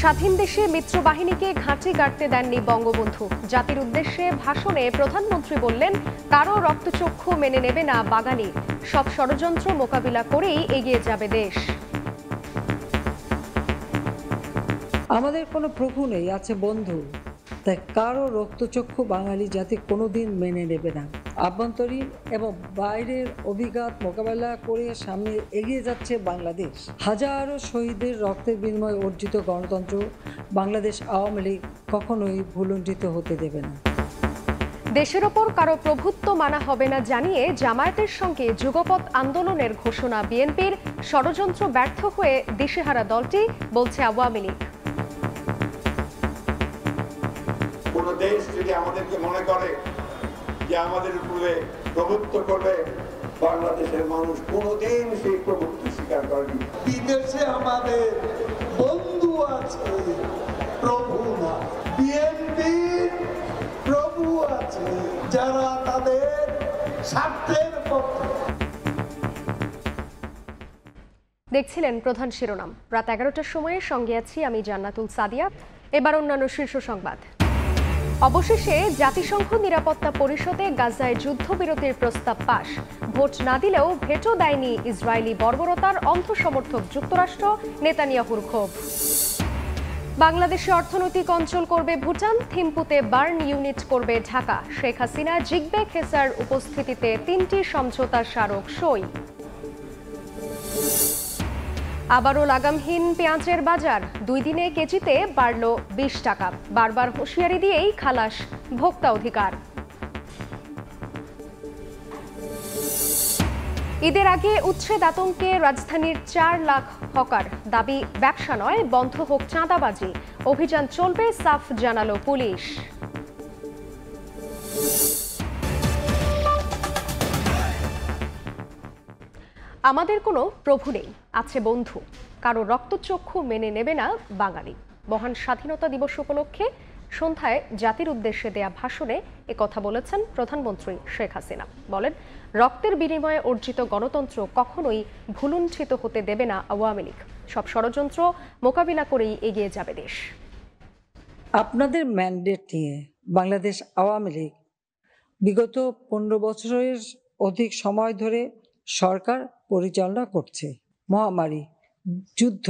স্বাধীন দেশে মিত্র বাহিনীকে ঘাঁটি গাড়তে দেননি বঙ্গবন্ধু। জাতির উদ্দেশ্যে ভাষণে প্রধানমন্ত্রী বললেন, কারও রক্তচক্ষু মেনে নেবে না বাগানি। সব ষড়যন্ত্র মোকাবিলা করেই এগিয়ে যাবে দেশ। আমাদের কোনো প্রভু নেই, আছে বন্ধু। তাই কারও রক্তচক্ষু বাঙালি জাতি কোনোদিন মেনে নেবে না। আভ্যন্তরীণ এবং বাইরের অভিঘাত মোকাবেলা করে সামনে এগিয়ে যাচ্ছে বাংলাদেশ। হাজারো শহীদের রক্তের বিনিময়ে অর্জিত গণতন্ত্র বাংলাদেশ আওয়ামী লীগ কখনোই ভুলুণ্ঠিত হতে দেবে না। দেশের ওপর কারও প্রভুত্ব মানা হবে না জানিয়ে জামায়াতের সঙ্গে যুগপৎ আন্দোলনের ঘোষণা বিএনপির। ষড়যন্ত্র ব্যর্থ হয়ে দিশেহারা দলটি, বলছে আওয়ামী লীগ। কোন দেশ যদি আমাদেরকে মনে করে যে আমাদের উপরে প্রভুত্ব করবে বাংলাদেশের মানুষ কোনোদিন সেই প্রভুত্ব স্বীকার করেনি। বিদেশে আমাদের বন্ধু আছে প্রভু না। বিএনপির প্রভু আছে যারা তাদের স্বার্থের পক্ষে দেখছিলেন প্রধান শিরোনাম। রাত এগারোটার সময়ে সঙ্গে আছি আমি জান্নাতুল সাদিয়া। এবার অন্যান্য শীর্ষ সংবাদ। অবশেষে জাতিসংঘ নিরাপত্তা পরিষদে গাজায় যুদ্ধবিরতির প্রস্তাব পাশ। ভোট না দিলেও ভেটো দেয়নি ইসরায়েলি বর্বরতার অন্ধ সমর্থক যুক্তরাষ্ট্র নেতানিয়াহুর ক্ষোভ। বাংলাদেশে অর্থনৈতিক অঞ্চল করবে ভুটান, থিম্পুতে বার্ন ইউনিট করবে ঢাকা। শেখ হাসিনা জিগবে খেসার উপস্থিতিতে তিনটি সমঝোতা স্মারক সই। আবারও লাগামহীন পেঁয়াজের বাজার। দুই দিনে কেজিতে বাড়ল বিশ টাকা। বারবার হুঁশিয়ারি দিয়েই খালাস ভোক্তা অধিকার। ঈদের আগে উচ্ছেদ আতঙ্কে রাজধানীর চার লাখ হকার। দাবি, ব্যবসা নয়, বন্ধ হোক চাঁদাবাজি। অভিযান চলবে, সাফ জানালো পুলিশ। আমাদের কোনো প্রভু নেই, আছে বন্ধু। কারও রক্তচক্ষু মেনে নেবে না বাঙালি। মহান স্বাধীনতা দিবস উপলক্ষে সন্ধ্যায় জাতির উদ্দেশ্যে দেয়া ভাষণে এ কথা বলেছেন প্রধানমন্ত্রী শেখ হাসিনা। বলেন, রক্তের বিনিময়ে অর্জিত গণতন্ত্র কখনোই ভুলুণ্ঠিত হতে দেবে না আওয়ামী লীগ। সব ষড়যন্ত্র মোকাবিলা করেই এগিয়ে যাবে দেশ। আপনাদের ম্যান্ডেট নিয়ে বাংলাদেশ আওয়ামী লীগ বিগত পনেরো বছরের অধিক সময় ধরে সরকার পরিচালনা করছে। মহামারী, যুদ্ধ,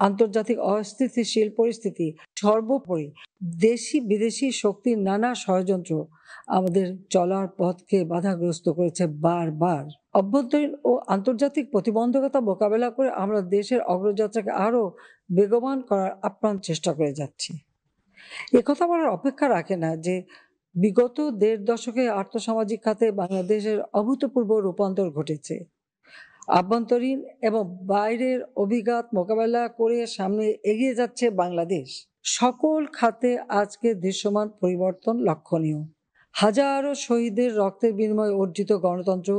আন্তর্জাতিক অস্থিতিশীল পরিস্থিতি, সর্বোপরি দেশি বিদেশি শক্তির নানা ষড়যন্ত্র আমাদের চলার পথকে বাধাগ্রস্ত করেছে বারবার। অভ্যন্তরীণ ও আন্তর্জাতিক প্রতিবন্ধকতা মোকাবেলা করে আমরা দেশের অগ্রযাত্রাকে আরও বেগবান করার আপ্রাণ চেষ্টা করে যাচ্ছি। একথা বলার অপেক্ষা রাখে না যে বিগত দেড় দশকে আর্থসামাজিক খাতে বাংলাদেশের অভূতপূর্ব রূপান্তর ঘটেছে। আভ্যন্তরীণ এবং বাইরের অভিঘাত মোকাবেলা করে সামনে এগিয়ে যাচ্ছে বাংলাদেশ। সকল খাতে আজকে দৃশ্যমান পরিবর্তন লক্ষণীয়। হাজারো শহীদের রক্তের বিনিময়ে অর্জিত গণতন্ত্র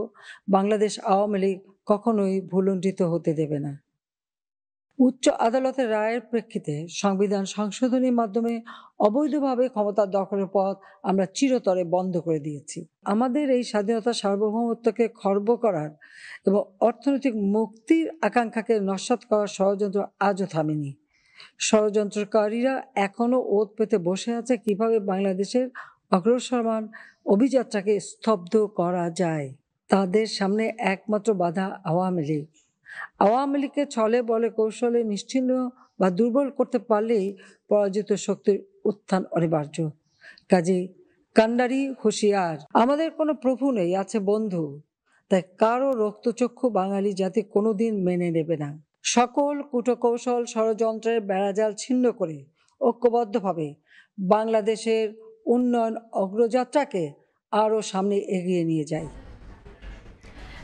বাংলাদেশ আওয়ামী লীগ কখনোই ভুলুণ্ঠিত হতে দেবে না। উচ্চ আদালতের রায়ের প্রেক্ষিতে সংবিধান সংশোধনীর মাধ্যমে অবৈধভাবে ক্ষমতা দখলের পথ আমরা চিরতরে বন্ধ করে দিয়েছি। আমাদের এই স্বাধীনতা সার্বভৌমত্বকে খর্ব করার এবং অর্থনৈতিক মুক্তির আকাঙ্ক্ষাকে নস্বাত করার ষড়যন্ত্র আজও থামেনি। ষড়যন্ত্রকারীরা এখনও ওত পেতে বসে আছে কীভাবে বাংলাদেশের অগ্রসরমান অভিযাত্রাকে স্তব্ধ করা যায়। তাদের সামনে একমাত্র বাধা আওয়ামী লীগ। আওয়ামী লীগকে ছলে বলে কৌশলে নিশ্চিহ্ন বা দুর্বল করতে পারলেই পরাজিত শক্তির উত্থান অনিবার্য। কাজে কান্ডারি হুঁশিয়ার। আমাদের কোনো প্রভু নেই, আছে বন্ধু। তাই কারও রক্তচক্ষু বাঙালি জাতি কোনোদিন মেনে নেবে না। সকল কুটকৌশল ষড়যন্ত্রের বেড়াজাল ছিন্ন করে ঐক্যবদ্ধভাবে বাংলাদেশের উন্নয়ন অগ্রযাত্রাকে আরও সামনে এগিয়ে নিয়ে যায়।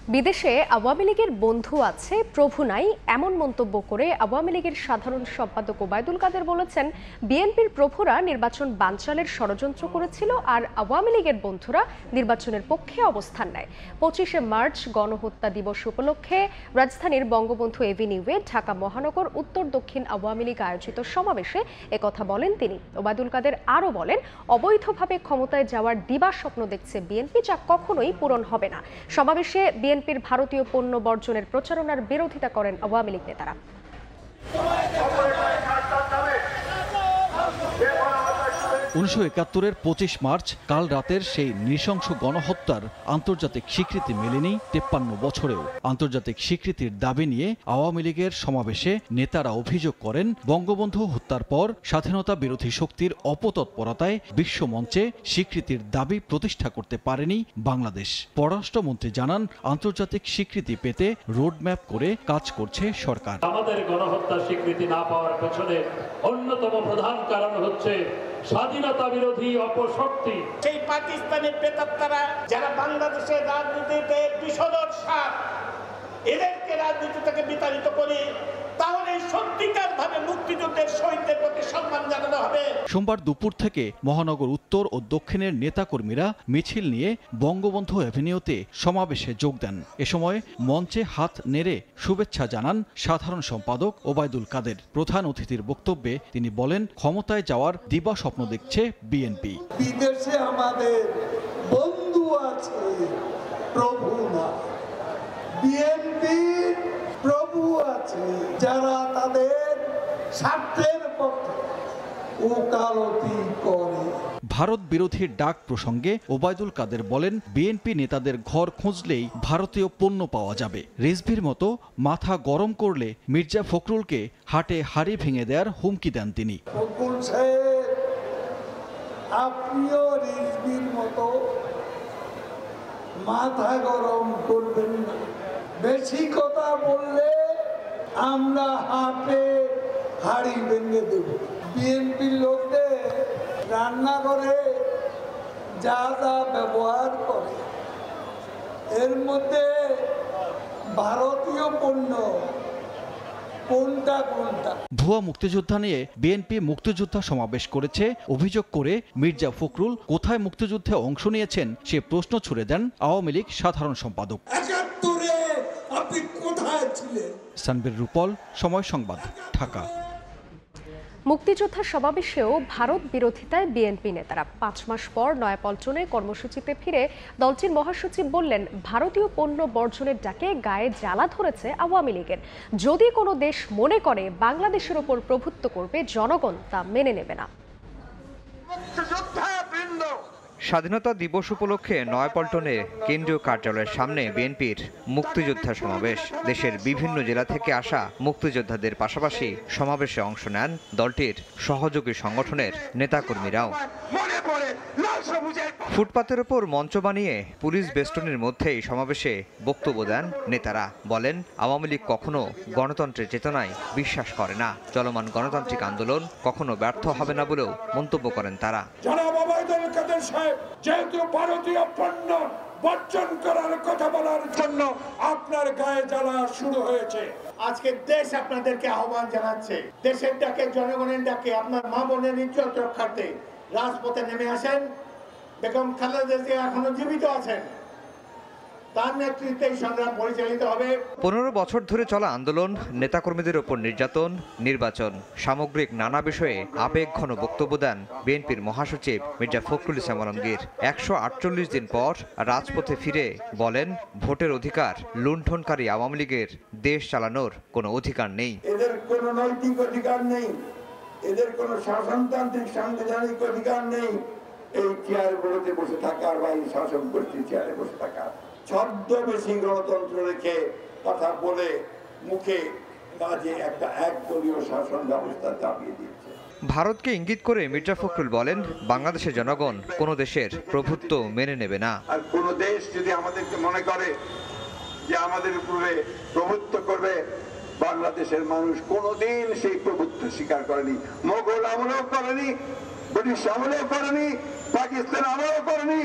বিদেশে আওয়ামী লীগের বন্ধু আছে প্রভু নাই, এমন মন্তব্য করে আওয়ামী লীগের সাধারণ সম্পাদক ওবায়দুল কাদের বলেছেন, বিএনপির প্রভুরা নির্বাচন বানচালের ষড়যন্ত্র করেছিল আর আওয়ামী লীগের বন্ধুরা নির্বাচনের পক্ষে অবস্থান নেয়। পঁচিশে মার্চ গণহত্যা দিবস উপলক্ষে রাজধানীর বঙ্গবন্ধু এভিনিউয়ে ঢাকা মহানগর উত্তর দক্ষিণ আওয়ামী লীগ আয়োজিত সমাবেশে একথা বলেন তিনি। ওবায়দুল কাদের আরও বলেন, অবৈধভাবে ক্ষমতায় যাওয়ার দিবা স্বপ্ন দেখছে বিএনপি যা কখনোই পূরণ হবে না। সমাবেশে বিএনপির ভারতীয় পণ্য বর্জনের প্রচারণার বিরোধিতা করেন আওয়ামী লীগ নেতারা। উনিশশো একাত্তরের পঁচিশ মার্চ, কাল রাতের সেই নৃশংস গণহত্যার আন্তর্জাতিক স্বীকৃতি মেলেনি তেপ্পান্ন বছরেও। আন্তর্জাতিক স্বীকৃতির দাবি নিয়ে আওয়ামী লীগের সমাবেশে নেতারা অভিযোগ করেন, বঙ্গবন্ধু হত্যার পর স্বাধীনতা বিরোধী শক্তির অপতৎপরতায় বিশ্বমঞ্চে স্বীকৃতির দাবি প্রতিষ্ঠা করতে পারেনি বাংলাদেশ। পররাষ্ট্রমন্ত্রী জানান, আন্তর্জাতিক স্বীকৃতি পেতে রোডম্যাপ করে কাজ করছে সরকার। আমাদের গণহত্যার স্বীকৃতি না পাওয়ার পেছনে অন্যতম প্রধান কারণ হচ্ছে স্বাধীনতা বিরোধী অপশক্তি। সেই পাকিস্তানের প্রেতাত্মারা যারা বাংলাদেশের রাজনীতিতে বিষদর সাপ এদেরকে রাজনীতি থেকে বিতাড়িত করি তাহলে সত্যিকার ভাবে মুক্তিযুদ্ধের শহীদদের প্রতি সম্মান জানানো হবে। সোমবার দুপুর থেকে মহানগর উত্তর ও দক্ষিণের নেতাকর্মীরা মিছিল নিয়ে বঙ্গবন্ধু অ্যাভিনিউতে সমাবেশে যোগ দেন। এ সময় মঞ্চে হাত নেড়ে শুভেচ্ছা জানান সাধারণ সম্পাদক ওবায়দুল কাদের। প্রধান অতিথির বক্তব্যে তিনি বলেন ক্ষমতায় যাওয়ার দিবা স্বপ্ন দেখছে বিএনপি। বিদেশে আমাদের বন্ধু আছে প্রভু না। বিএনপির প্রভু আছে যারা তাদের স্বার্থের পক্ষে ওকালতি করে। ভারত বিরোধী ডাক প্রসঙ্গে ওবায়দুল কাদের বলেন বিএনপি নেতাদের ঘর খুঁজলেই ভারতীয় পণ্য পাওয়া যাবে। রিজভির মতো মাথা গরম করলে মির্জা ফখরুলকে হাটে হাড়ি ভেঙে দেওয়ার হুমকি দেন তিনি। আপনিও মতো মাথা গরম করবেন না। বেশি কথা বললে আমরা হাটে হাড়ি ভেঙে দেব। বিএনপির লোকদের রান্নাঘরে যা যা ব্যবহার করে এর মধ্যে ভারতীয় পণ্য কোনটা কোনটা? ভুয়া মুক্তিযোদ্ধা নিয়ে বিএনপি মুক্তিযোদ্ধা সমাবেশ করেছে। অভিযোগ করে মির্জা ফখরুল কোথায় মুক্তিযুদ্ধে অংশ নিয়েছেন সে প্রশ্ন ছুড়ে দেন আওয়ামী লীগ সাধারণ সম্পাদক। একাত্তরে আপনি কোথায় ছিলেন? সানবীর রূপল সময় সংবাদ ঢাকা। মুক্তিযোদ্ধা সমাবেশেও ভারত বিরোধিতায় বিএনপি নেতারা পাঁচ মাস পর নয়াপল্টনে কর্মসূচিতে ফিরে দলটির মহাসচিব বললেন ভারতীয় পণ্য বর্জনের ডাকে গায়ে জ্বালা ধরেছে আওয়ামী লীগের। যদি কোনো দেশ মনে করে বাংলাদেশের ওপর প্রভুত্ব করবে জনগণ তা মেনে নেবে না। স্বাধীনতা দিবস উপলক্ষে নয়াপল্টনে কেন্দ্রীয় কার্যালয়ের সামনে বিএনপির মুক্তিযোদ্ধা সমাবেশ। দেশের বিভিন্ন জেলা থেকে আসা মুক্তিযোদ্ধাদের পাশাপাশি সমাবেশে অংশ নেন দলটির সহযোগী সংগঠনের নেতাকর্মীরাও। ফুটপাতের ওপর মঞ্চ বানিয়ে পুলিশ বেষ্টনীর মধ্যেই সমাবেশে বক্তব্য দেন নেতারা। বলেন আওয়ামী লীগ কখনো গণতন্ত্রের চেতনায় বিশ্বাস করে না। চলমান গণতান্ত্রিক আন্দোলন কখনো ব্যর্থ হবে না বলেও মন্তব্য করেন তারা। যেহেতু ভারতীয় পণ্য বর্জন করার কথা বলার জন্য আপনার গায়ে জ্বালা শুরু হয়েছে। আজকে দেশ আপনাদেরকে আহ্বান জানাচ্ছে। দেশের ডাকে, জনগণের ডাকে, আপনার মা বোনের ইজ্জত রক্ষার্থে রাজপথে নেমে আসেন। বেগম খালেদা জিয়া এখনও জীবিত আছেন। তার নেতৃত্বে এই সংগ্রাম পরিচালিত হবে। পনেরো বছর ধরে চলা আন্দোলন নেতাকর্মীদের ওপর নির্যাতন নির্বাচন সামগ্রিক নানা বিষয়ে আবেগ ঘন বক্তব্য দেন বিএনপির মহাসচিব মির্জা ফখরুল ইসলাম আলমগীর। একশো আটচল্লিশ দিন পর রাজপথে ফিরে বলেন ভোটের অধিকার লুণ্ঠনকারী আওয়ামী লীগের দেশ চালানোর কোনো অধিকার নেই। এদের কোনো নৈতিক অধিকার নেই। এদের কোনো শাসনতান্ত্রিক সাংবিধানিক অধিকার নেই। এই চেয়ারগুলোতে বসে থাকার বা এই শাসন গোষ্ঠী চেয়ারে বসে থাকার ছদ্মবেশী গণতন্ত্র রেখে কথা বলে মুখে কাজে একটা একদলীয় শাসন ব্যবস্থা চাপিয়ে দিচ্ছে। ভারতকে ইঙ্গিত করে মির্জা ফখরুল বলেন বাংলাদেশের জনগণ কোনো দেশের প্রভুত্ব মেনে নেবে না। আর কোন দেশ যদি আমাদেরকে মনে করে যে আমাদের উপরে প্রভুত্ব করবে বাংলাদেশের মানুষ কোনোদিন সেই প্রভুত্ব স্বীকার করেনি। মোগল আমলেও করেনি ব্রিটিশ আমলেও করেনি পাকিস্তান আমারও করেনি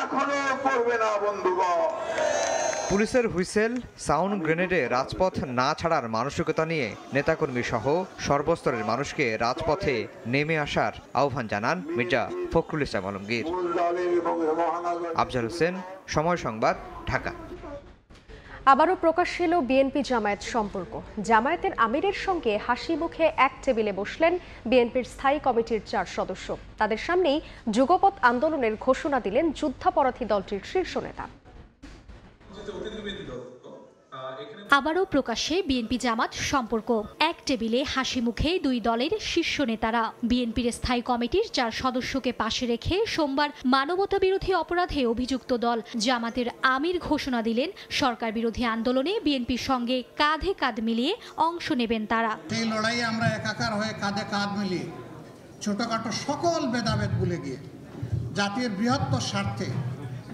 এখনও করবে না বন্ধুগণ। পুলিশের হুইসেল সাউন্ড গ্রেনেডে রাজপথ না ছাড়ার মানসিকতা নিয়ে নেতাকর্মী সহ সর্বস্তরের মানুষকে রাজপথে নেমে আসার আহ্বান জানান মির্জা ফখরুল ইসলাম আলমগীর। আফজাল হোসেন সময় সংবাদ ঢাকা। আবারও প্রকাশ ছিল বিএনপি জামায়াত সম্পর্ক। জামায়াতের আমিরের সঙ্গে হাসি মুখে এক টেবিলে বসলেন বিএনপির স্থায়ী কমিটির চার সদস্য। তাদের সামনেই যুগপৎ আন্দোলনের ঘোষণা দিলেন যুদ্ধাপরাধী দলটির শীর্ষ নেতা। আবারও প্রকাশ্যে বিএনপি জামাত সম্পর্ক। এক টেবিলে হাসি মুখে দুই দলের শীর্ষ নেতারা। বিএনপির স্থায়ী কমিটির চার সদস্যকে পাশে রেখে সোমবার মানবতা বিরোধী অপরাধে অভিযুক্ত দল জামাতের আমির ঘোষণা দিলেন। সরকার বিরোধী আন্দোলনে বিএনপির সঙ্গে কাঁধে কাঁধ মিলিয়ে অংশ নেবেন তারা। লড়াইয়ে আমরা একাকার হয়ে কাঁধে কাঁধ মিলিয়ে ছোটোখাটো সকল ভেদাভেদ ভুলে গিয়ে জাতির বৃহত্তর স্বার্থে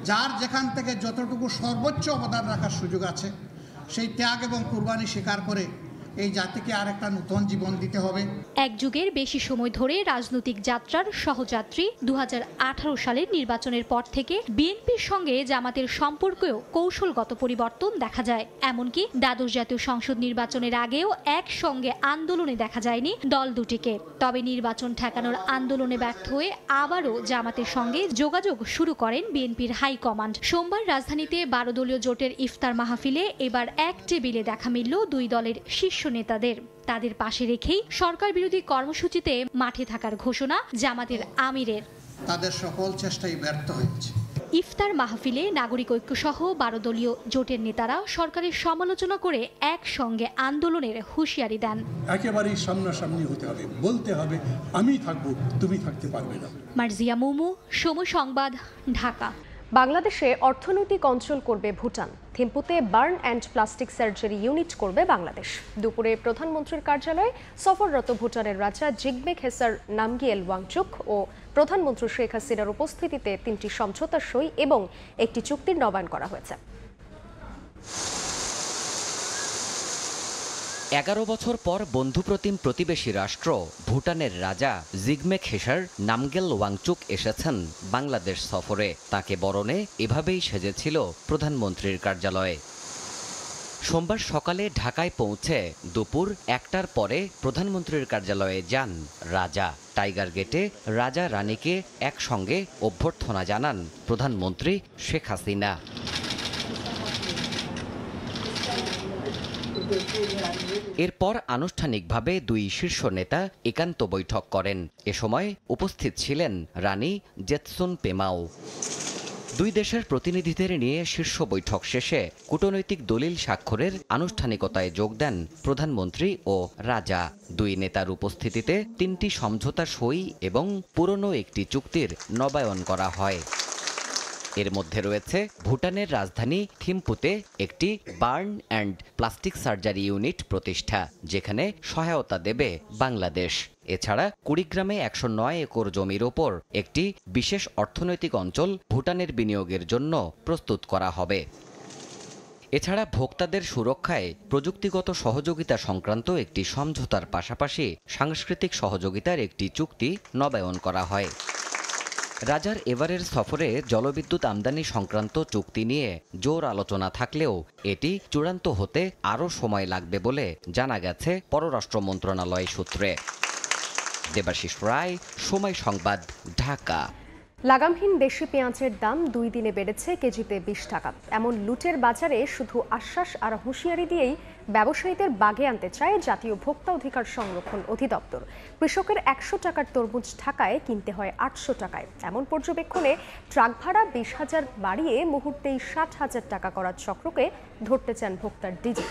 যার যেখান থেকে যতটুকু সর্বোচ্চ অবদান রাখার সুযোগ আছে সেই ত্যাগ এবং কুরবানি স্বীকার করে এই জাতিকে আরেকটা নতুন জীবন দিতে হবে। এক যুগের বেশি সময় ধরে রাজনৈতিক যাত্রার সহযাত্রী দু হাজার আঠারো সালের নির্বাচনের পর থেকে বিএনপির সঙ্গে জামাতের সম্পর্কেও কৌশলগত পরিবর্তন দেখা যায়। এমনকি দ্বাদশ জাতীয় সংসদ নির্বাচনের আগেও একসঙ্গে আন্দোলনে দেখা যায়নি দল দুটিকে। তবে নির্বাচন ঠেকানোর আন্দোলনে ব্যর্থ হয়ে আবারও জামাতের সঙ্গে যোগাযোগ শুরু করেন বিএনপির হাইকমান্ড সোমবার রাজধানীতে বারো দলীয় জোটের ইফতার মাহফিলে এবার এক টেবিলে দেখা মিলল দুই দলের শীর্ষ নেতাদের তাদের পাশে রেখেই সরকার বিরোধী কর্মসূচিতে মাঠে থাকার ঘোষণা জামাতের আমিরের। তাদের সকল চেষ্টাই ব্যর্থ হয়েছে। ইফতার মাহফিলে নাগরিক ঐক্যসহ বারো দলীয় জোটের নেতারা সরকারের সমালোচনা করে একসঙ্গে আন্দোলনের হুঁশিয়ারি দেন। একেবারেই সামনাসামনি হতে হবে বলতে হবে আমি থাকব তুমি থাকতে পারবে না। মার্জিয়া মুমু সময় সংবাদ ঢাকা। বাংলাদেশে অর্থনৈতিক অঞ্চল করবে Bhutan. থিম্পুতে burn and plastic surgery unit করবে বাংলাদেশ। দুপুরে প্রধানমন্ত্রীর কার্যালয়ে সফররত ভুটানের রাজা জিগবে খেসার নামগিয়েল ওয়াংচুক ও প্রধানমন্ত্রী শেখ হাসিনার উপস্থিতিতে তিনটি সমঝোতা সই এবং একটি চুক্তির নবায়ন করা হয়েছে। এগারো বছর পর বন্ধুপ্রতিম প্রতিবেশী রাষ্ট্র ভুটানের রাজা জিগমে খেসার নামগেল ওয়াংচুক এসেছেন বাংলাদেশ সফরে। তাকে বরণে এভাবেই সেজেছিল প্রধানমন্ত্রীর কার্যালয়ে। সোমবার সকালে ঢাকায় পৌঁছে দুপুর একটার পরে প্রধানমন্ত্রীর কার্যালয়ে যান রাজা। টাইগার গেটে রাজা রানীকে একসঙ্গে অভ্যর্থনা জানান প্রধানমন্ত্রী শেখ হাসিনা। এরপর আনুষ্ঠানিকভাবে দুই শীর্ষ নেতা একান্ত বৈঠক করেন। এ সময় উপস্থিত ছিলেন রানী জেতসুন পেমাও। দুই দেশের প্রতিনিধিদের নিয়ে শীর্ষ বৈঠক শেষে কূটনৈতিক দলিল স্বাক্ষরের আনুষ্ঠানিকতায় যোগ দেন প্রধানমন্ত্রী ও রাজা। দুই নেতার উপস্থিতিতে তিনটি সমঝোতা সই এবং পুরনো একটি চুক্তির নবায়ন করা হয়। এর মধ্যে রয়েছে ভুটানের রাজধানী থিম্পুতে একটি burn and plastic surgery unit প্রতিষ্ঠা, যেখানে সহায়তা দেবে বাংলাদেশ। এছাড়া কুড়িগ্রামে একশো নয় একর জমির ওপর একটি বিশেষ অর্থনৈতিক অঞ্চল ভুটানের বিনিয়োগের জন্য প্রস্তুত করা হবে। এছাড়া ভোক্তাদের সুরক্ষায় প্রযুক্তিগত সহযোগিতা সংক্রান্ত একটি সমঝোতার পাশাপাশি সাংস্কৃতিক সহযোগিতার একটি চুক্তি নবায়ন করা হয়। রাজার এবারের সফরে জলবিদ্যুৎ আমদানি সংক্রান্ত চুক্তি নিয়ে জোর আলোচনা থাকলেও এটি চূড়ান্ত হতে আরও সময় লাগবে বলে জানা গেছে পররাষ্ট্র মন্ত্রণালয় সূত্রে। দেবাশিস রায়, সময় সংবাদ, ঢাকা। লাগামহীন দেশি পেঁয়াজের দাম দুই দিনে বেড়েছে কেজিতে বিশ টাকা। এমন লুটের বাজারে শুধু আশ্বাস আর হুঁশিয়ারি দিয়েই ব্যবসায়ীদের বাগে আনতে চায় জাতীয় ভোক্তা অধিকার সংরক্ষণ অধিদপ্তর। কৃষকের একশো টাকার তরমুজ ঢাকায় কিনতে হয় আটশো টাকায়। এমন পর্যবেক্ষণে ট্রাক ভাড়া বিশ হাজার বাড়িয়ে মুহূর্তেই ষাট হাজার টাকা করার চক্রকে ধরতে চান ভোক্তার ডিজি।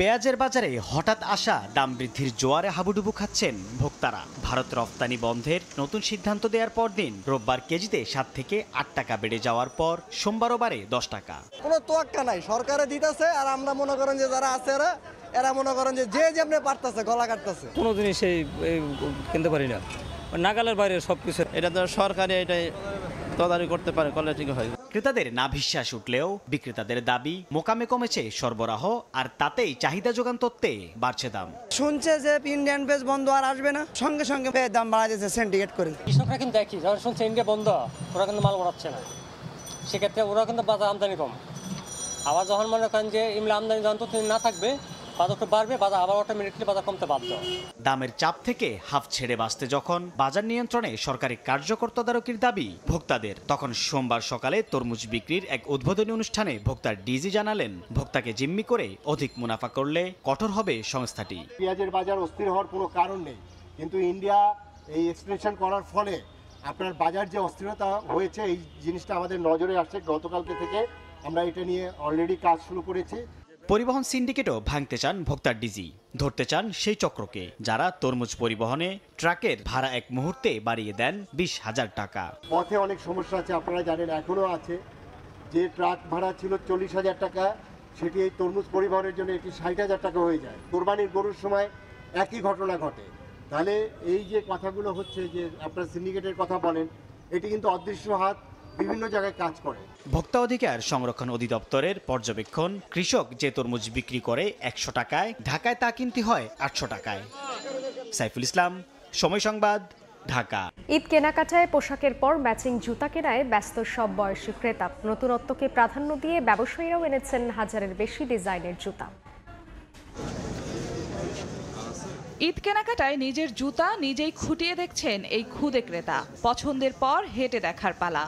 পেঁয়াজের বাজারে হঠাৎ আসা দাম বৃদ্ধির জোয়ারে হাবুডুবু খাচ্ছেন ভোক্তারা। ভারত রপ্তানি বন্ধের নতুন সিদ্ধান্ত দেওয়ার পর দিন রোববার কেজিতে সাত থেকে আট টাকা বেড়ে যাওয়ার পর সোমবারও বারে দশ টাকা। কোনো তোয়াক্কা নাই সরকারে দিতেছে আর আমরা মনে করেন যে যারা আছে এরা এরা মনে করেন যে যে যেমনি পারতেছে গলা কাটতেছে। কোনো জিনিস কিনতে পারি না। নাগালের বাইরে সব কিছু এটা তো সরকারে এটাই তদারকি করতে পারে করলে ঠিক হয়। ক্রেতাদের না বিশ্বাস উঠলেও বিক্রেতাদের দাবি মোকামে কমেছে সরবরাহ আর তাতেই চাহিদা যোগান তত্ত্বে বাড়ছে দাম। শুনছে যে ইন্ডিয়ান বেস বন্ধ আর আসবে না সঙ্গে সঙ্গে দাম বাড়া দিয়েছে সিন্ডিকেট করে। কৃষকরা কিন্তু দেখি যারা শুনছে ইন্ডিয়া বন্ধ ওরা কিন্তু মাল বাড়াচ্ছে না। সেক্ষেত্রে ওরা কিন্তু বাজার আমদানি কম। আবার যখন মনে করেন যে ইমলা আমদানি যখন ততদিন না থাকবে বাজার একটু বাড়বে বাজার আবার অটোমেটিকলি বাজার কমতে বাধ্য। দামের চাপ থেকে হাফ ছেড়ে বাঁচতে যখন বাজার নিয়ন্ত্রণে সরকারি কার্যকর তদারকির দাবি ভোক্তাদের তখন সোমবার সকালে তরমুজ বিক্রির এক উদ্বোধনী অনুষ্ঠানে ভোক্তার ডিজি জানালেন ভোক্তাকে জিম্মি করে অধিক মুনাফা করলে কঠোর হবে সংস্থাটি। পেঁয়াজের বাজার অস্থির হওয়ার কোনো কারণ নেই কিন্তু ইন্ডিয়া এই এক্সপ্রেশন করার ফলে আপনার বাজার যে অস্থিরতা হয়েছে এই জিনিসটা আমাদের নজরে আসছে। গতকালকে থেকে আমরা এটা নিয়ে অলরেডি কাজ শুরু করেছি। পরিবহন সিন্ডিকেটও ভাঙতে চান ভোক্তার ডিজি। ধরতে চান সেই চক্রকে, যারা তরমুজ পরিবহনে ট্রাকের ভাড়া এক মুহূর্তে বাড়িয়ে দেন বিশ হাজার টাকা। পথে অনেক সমস্যা আছে, আপনারা জানেন এখনও আছে। যে ট্রাক ভাড়া ছিল চল্লিশ হাজার টাকা, সেটি এই তরমুজ পরিবহনের জন্য এটি ষাট হাজার টাকা হয়ে যায়। কোরবানির গরুর সময় একই ঘটনা ঘটে। তাহলে এই যে কথাগুলো হচ্ছে যে আপনারা সিন্ডিকেটের কথা বলেন, এটি কিন্তু অদৃশ্য হাত। বিভিন্ন জায়গায় কাজ করে। ভোক্তা অধিকার সংরক্ষণ অধিদপ্তরের পর্যবেক্ষণ কৃষক যে তরমুজ বিক্রি করে একশো টাকায় ঢাকায় তা কিনতে হয় আটশো টাকায়। সাইফুল ইসলাম সময় সংবাদ ঢাকা। ঈদ কেনাকাটায় পোশাকের পর ম্যাচিং জুতা কেনায় ব্যস্ত সব বয়সী ক্রেতা। নতুনত্বকে প্রাধান্য দিয়ে ব্যবসায়ীরাও এনেছেন হাজারের বেশি ডিজাইনের জুতা। ঈদ কেনাকাটায় নিজের জুতা নিজেই খুঁটিয়ে দেখছেন এই খুদে ক্রেতা। পছন্দের পর হেঁটে দেখার পালা।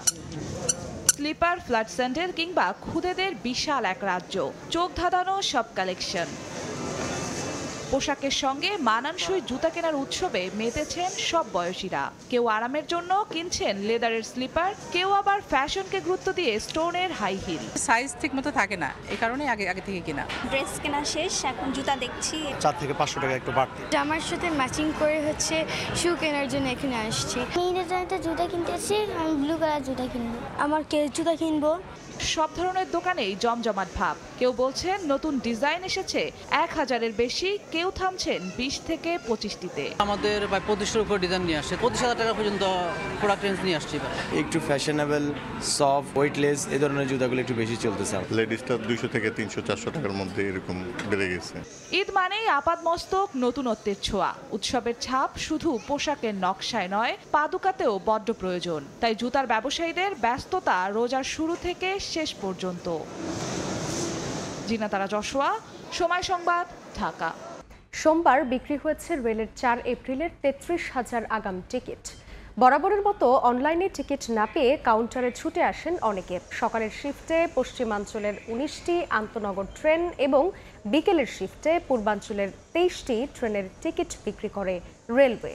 স্লিপার, ফ্ল্যাট স্যান্ডেল কিংবা খুদেদের বিশাল এক রাজ্য। চোখ ধাঁধানো সব কালেকশন। পোশাকের সঙ্গে মানানসই জুতা কেনার উৎসবে মেতেছেন সব বয়সীরা। কেউ আরামের জন্য কিনছেন লেদারের স্লিপার কেউ আবার ফ্যাশনকে গুরুত্ব দিয়ে স্টোনের হাই হিল। সাইজ ঠিক মতো থাকে না এই কারণে আগে আগে থেকে কিনা। ড্রেস কেনা শেষ এখন জুতা দেখছি। চার থেকে পাঁচশো টাকা একটু বাড়তি। জামার সাথে ম্যাচিং করে হচ্ছে শু কেনার জন্য এখানে আসছি। মেয়েদের জন্য জুতা কিনতেছি আমি ব্লু কালার জুতা কিনবো। আমার কেস জুতা কিনবো? সব ধরনের দোকানেই জমজমাট ভাব। কেউ বলছেন নতুন ডিজাইন এসেছে এক হাজারের বেশি কেউ থামছেন বিশ থেকে পঁচিশটিতে। আমাদের প্রায় পঁচিশের উপর ডিজাইন নিয়ে আসছে পঁচিশ হাজার টাকা পর্যন্ত প্রোডাক্ট রেঞ্জ নিয়ে আসছি একটু ফ্যাশনেবল সফট ওয়েটলেস এই ধরনের জুতাগুলো একটু বেশি চলতেছে লেডিসটা দুইশো থেকে তিনশো চারশো টাকার মধ্যে এরকম বেড়ে গেছে। ঈদ মানেই আপাদ মস্তক নতুনত্বের ছোঁয়া। উৎসবের ছাপ শুধু পোশাকের নকশায় নয় পাদুকাতেও বড্ড প্রয়োজন। তাই জুতার ব্যবসায়ীদের ব্যস্ততা রোজার শুরু থেকে শেষ পর্যন্ত। জিনাতারা যশোয়া সময় সংবাদ, ঢাকা। সোমবার বিক্রি হয়েছে রেলের চার এপ্রিলের তেত্রিশ হাজার আগাম টিকিট। বরাবরের মতো অনলাইনে টিকিট না পেয়ে কাউন্টারে ছুটে আসেন অনেকে। সকালের শিফটে পশ্চিমাঞ্চলের উনিশটি, আন্তনগর ট্রেন এবং বিকেলের শিফটে পূর্বাঞ্চলের তেইশটি ট্রেনের টিকিট বিক্রি করে রেলওয়ে।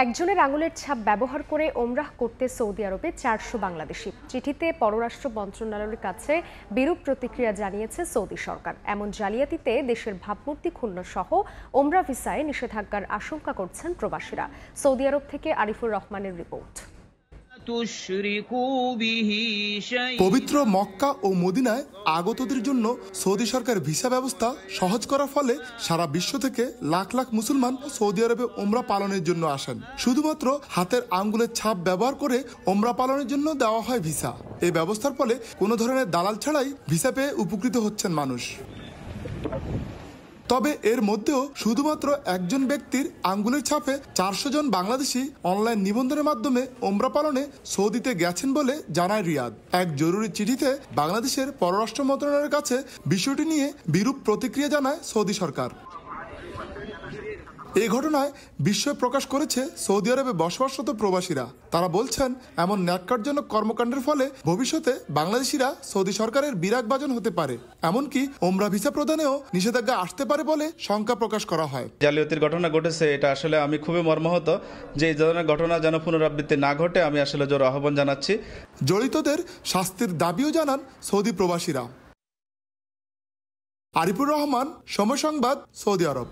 একজনের আঙুলের ছাপ ব্যবহার করে ওমরাহ করতে সৌদি আরবে চারশো বাংলাদেশি। চিঠিতে পররাষ্ট্র মন্ত্রণালয়ের কাছে বিরূপ প্রতিক্রিয়া জানিয়েছে সৌদি সরকার। এমন জালিয়াতিতে দেশের ভাবমূর্তি ক্ষুণ্ণ সহ ওমরা ভিসায় নিষেধাজ্ঞার আশঙ্কা করছেন প্রবাসীরা। সৌদি আরব থেকে আরিফুর রহমানের রিপোর্ট। পবিত্র মক্কা ও মদিনায় আগতদের জন্য সৌদি সরকার ভিসা ব্যবস্থা সহজ করার ফলে সারা বিশ্ব থেকে লাখ লাখ মুসলমান সৌদি আরবে ওমরা পালনের জন্য আসেন। শুধুমাত্র হাতের আঙ্গুলের ছাপ ব্যবহার করে ওমরা পালনের জন্য দেওয়া হয় ভিসা। এই ব্যবস্থার ফলে কোনো ধরনের দালাল ছাড়াই ভিসা পেয়ে উপকৃত হচ্ছেন মানুষ। তবে এর মধ্যেও শুধুমাত্র একজন ব্যক্তির আঙ্গুলের ছাপে চারশো জন বাংলাদেশি অনলাইন নিবন্ধনের মাধ্যমে ওমরা পালনে সৌদিতে গেছেন বলে জানায় রিয়াদ। এক জরুরি চিঠিতে বাংলাদেশের পররাষ্ট্র মন্ত্রণালয়ের কাছে বিষয়টি নিয়ে বিরূপ প্রতিক্রিয়া জানায় সৌদি সরকার। এই ঘটনায় বিস্ময় প্রকাশ করেছে সৌদি আরবে বসবাসরত প্রবাসীরা। তারা বলছেন এমন ন্যাক্কারজনক কর্মকাণ্ডের ফলে ভবিষ্যতে বাংলাদেশিরা সৌদি সরকারের বিরাগ বাজন হতে পারে। এমনকি ওমরা ভিসা প্রদানেও নিষেধাজ্ঞা আসতে পারে বলে শঙ্কা প্রকাশ করা হয়। জালিয়াতির ঘটনা ঘটেছে এটা আসলে আমি খুবই মর্মাহত যে এই ধরনের ঘটনা যেন পুনরাবৃত্তি না ঘটে আমি আসলে জোর আহ্বান জানাচ্ছি। জড়িতদের শাস্তির দাবিও জানান সৌদি প্রবাসীরা। আরিফুর রহমান সময় সংবাদ সৌদি আরব।